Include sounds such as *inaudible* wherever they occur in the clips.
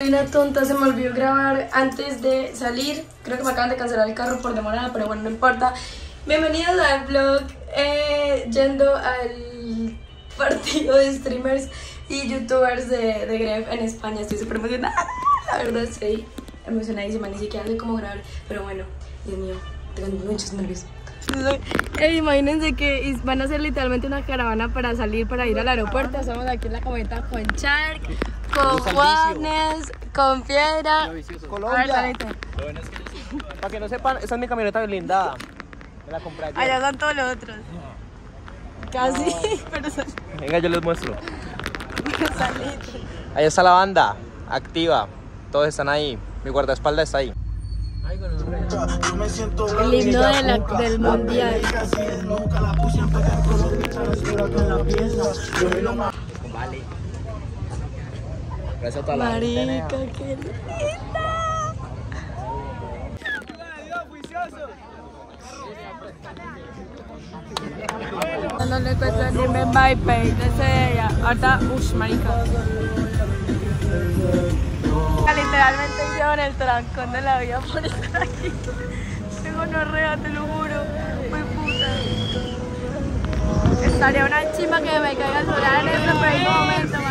Soy una tonta, se me olvidó grabar antes de salir. Creo que me acaban de cancelar el carro por demorada, pero bueno, no importa. Bienvenidos al vlog eh, yendo al partido de streamers y youtubers de, de Gref en España. Estoy súper emocionada. La verdad, estoy emocionadísima. Ni siquiera sé cómo grabar, pero bueno, Dios mío, tengo muchos nervios. *laughs* Eh, imagínense que van a hacer literalmente una caravana para salir, para ir al aeropuerto. Estamos aquí en la camioneta con Shark, con Juanes, con Piedra. Colombia. Para que no sepan, esa es mi camioneta blindada. Me la compré ayer. Allá están todos los otros. Casi, *laughs* pero son Venga, yo les muestro. Ahí está la banda, activa. Todos están ahí. Mi guardaespaldas está ahí. El himno de la- del mundial. Vale. Gracias a toda la Marica, qué linda. No le encuentro ni me Mbappé, desde ella. Ahorita, uff, marica. Literalmente hicieron el trancón de la vida por estar aquí. Tengo una rea, te lo juro. Muy puta. Estaría una chimba que me caiga el solar en este momento.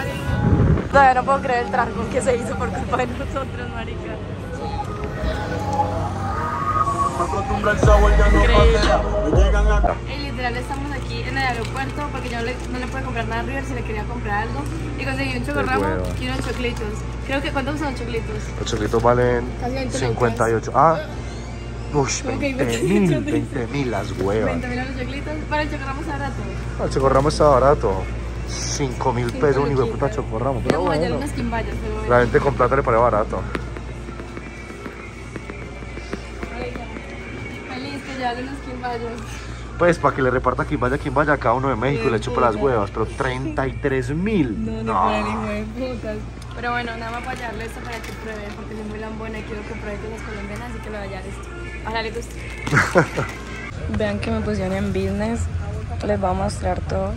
Todavía no puedo creer el trancón que se hizo por culpa de nosotros, marica. Y literal estamos aquí en el aeropuerto porque yo no le, no le pude comprar nada a River si le quería comprar algo. Y conseguí un chocorramo y unos choclitos. Creo que, ¿cuántos son los choclitos? Los choclitos valen Casi 20 58. Ah, uy, Ok, 20 20 mil, 20 mil las huevas. 20 mil los choclitos. Para el chocorramo está barato. El chocorramo está barato. 5 mil pesos un hijo de puta chocorramo. Pero bueno, la gente con plata le parece barato. Feliz que ya quimbayas. Pues para que le reparta quien vaya, quien vaya a cada uno de México y le chupa las huevas. Pero 33 mil. No, no, para el hijo de putas. Pero bueno, nada más para hallarle esto para que pruebe, porque soy muy lambona y quiero que pruebe cosas colombianas, así que le voy a hallar esto. Ojalá le guste. *laughs* Vean que me pusieron en business. Les voy a mostrar todo.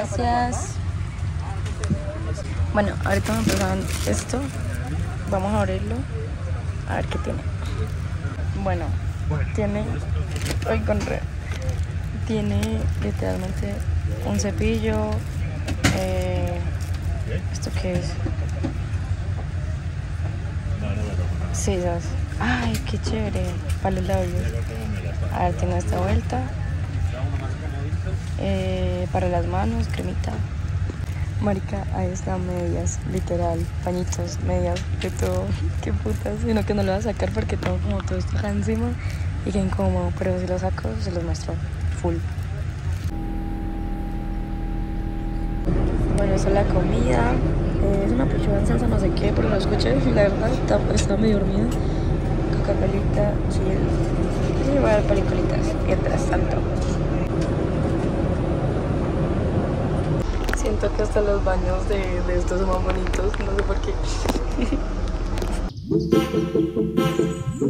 Gracias. Bueno, ahorita me pasaron esto. Vamos a abrirlo. A ver qué tiene. Bueno, tiene. Hoy con re. Tiene literalmente un cepillo. eh, ¿Esto qué es? Sí, ¿sabes? Ay, qué chévere. Para los labios. A ver, tiene esta vuelta. Eh, para las manos, cremita. Marica, ahí están medias, literal, pañitos, medias, de todo. *laughs* Qué putas, sino que no lo voy a sacar porque tengo como todo esto encima y qué incómodo, pero si lo saco se los muestro full. Bueno, esa es la comida. Eh, es una pechuga en salsa, no sé qué, pero lo escuché, la verdad, está- medio dormida. Coca-Colita, chill. Y dar peliculitas mientras tanto. Siento que hasta los baños de, estos son más bonitos, no sé por qué. *laughs*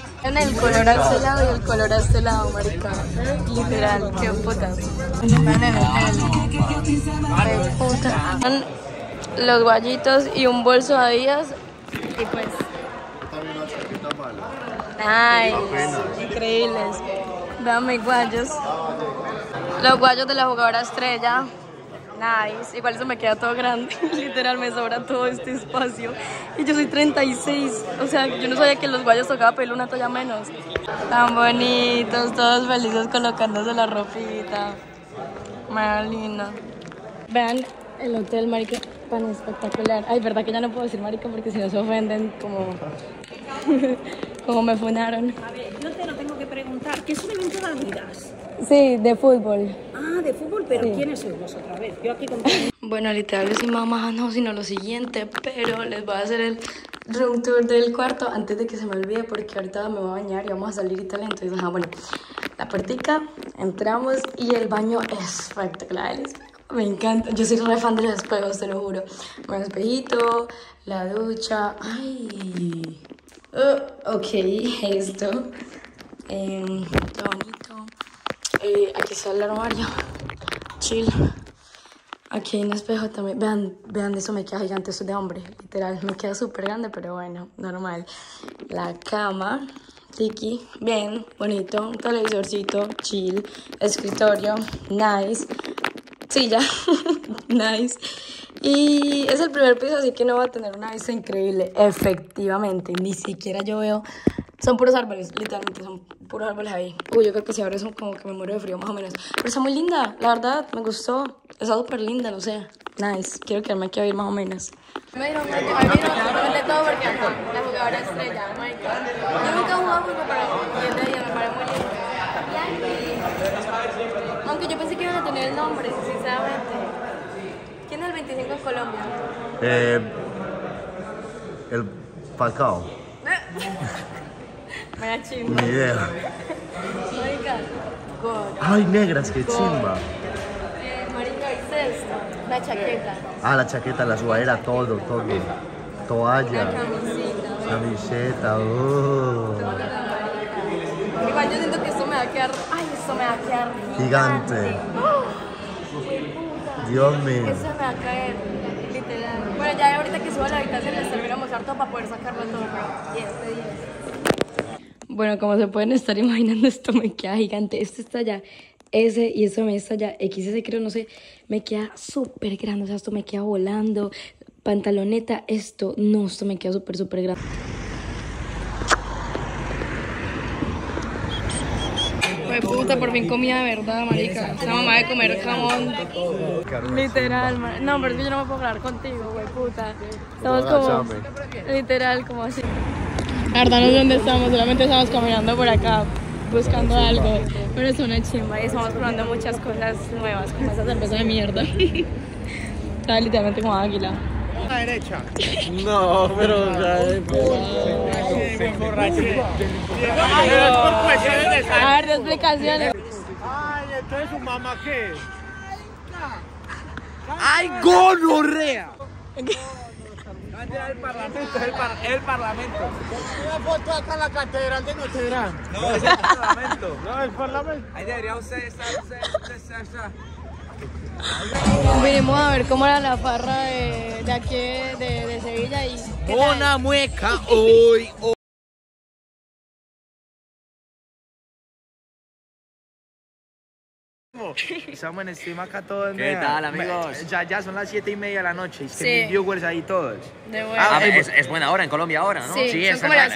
En el color a este lado y el color a este lado, marica. Literal, qué putas. Puta. Los guayitos y un bolso de Adidas. Y pues, nice. Increíbles. Mis guayos. Los guayos de la jugadora estrella. Nice. Igual eso me queda todo grande. *laughs* Literal, me sobra todo este espacio. Y yo soy 36. O sea, yo no sabía que los guayos tocaba pedirle una toalla menos. Tan bonitos, todos felices colocándose la ropita. Más linda. Vean el hotel, marica, tan espectacular. Ay, verdad que ya no puedo decir marica porque si no se ofenden como... *laughs* como me funaron. A ver, no te tengo preguntar. ¿Qué es un evento de Adidas? Sí, de fútbol. Ah, de fútbol, pero ¿quiénes sois vosotros? A ver, yo aquí con... *laughs* Bueno, literal, yo soy mamá, no, sino lo siguiente, pero les voy a hacer el room tour del cuarto antes de que se me olvide, porque ahorita me voy a bañar y vamos a salir y tal. Entonces, ajá, bueno, la puertica, entramos y el baño es espectacular. el espejo, Me encanta, yo soy re fan de los espejos, te lo juro. Bueno, espejito, la ducha, ay, Uh, ok, *laughs* esto, eh, todo bonito. Eh, aquí está el armario, chill. Aquí hay un espejo también. Vean, vean, eso me queda gigante. Eso es de hombre, literal. Me queda súper grande, pero bueno, normal. La cama, tiki, bien, bonito. Un televisorcito, chill. Escritorio, nice. Silla, *laughs* nice. Y es el primer piso, así que no va a tener una vista increíble. Efectivamente, ni siquiera yo veo. Son puros árboles, literalmente, son puros árboles ahí. Uy, yo creo que si ahora es como que me muero de frío, más o menos. Pero está muy linda, la verdad, me gustó. Está súper linda, no sé. Nice, quiero quedarme aquí a vivir más o menos. Me dieron de todo porque la jugadora estrella, Michael. Yo nunca he jugado fútbol, pero y ese día me parece muy lindo. Aunque yo pensé que iban a tener el nombre, sinceramente. ¿Quién es el 25 en Colombia? Eh, el Falcao. *laughs* Me da chimba. Ni idea. Marica, God. Ay, negras, qué chimba. Eh, marica, ¿viste esto? La chaqueta, Ah, la chaqueta, la sudadera, todo, todo. la Toalla, camisita. camiseta, oh. Igual yo siento que esto me va a quedar. Ay, esto me va a quedar Gigante. ¡Oh! Hueputa. Dios mío. Eso me va a caer, literal. Bueno, ya ahorita que suba a la habitación les termino de mostrar todo para poder sacarlo todo. pero 10 de 10. Bueno, como se pueden estar *laughs* imaginando, esto me queda gigante. Este está ya S y esto me está ya XS, creo, no sé. Me queda súper grande, o sea, esto me queda volando. Pantaloneta, esto, no, esto me queda súper, súper grande. Pues puta, por fin comida de verdad, marica. Esta mamá de comer jamón. Literal, mar- No, pero es que yo no me puedo hablar contigo, güey, puta. Estamos como. Literal, como así. La verdad no sé dónde estamos, solamente estamos caminando por acá buscando algo. Pero es una chimba y estamos probando muchas cosas nuevas, como esa cerveza de mierda. *laughs* Está literalmente como águila. No, pero A ver, de explicaciones. Ay, entonces su mamá qué? ¡Ay, gonorrea! *laughs* El parlamento, el, par- el parlamento. Una foto acá en la catedral de Notre Dame. No, es el parlamento. No, el parlamento. Ahí debería usted estar, usted, usted, usted, usted. Vinimos a ver cómo era la farra de, de aquí de, de Sevilla y. Una mueca hoy. *laughs* Estamos en stream acá todos. ¿Qué tal, amigos? Ya, ya son las 7 y media de la noche. Que Sí. mis viewers ahí todos. De Ah, vuelta. es, es buena hora en Colombia ahora, ¿no? Sí, sí son es como las